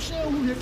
uwie,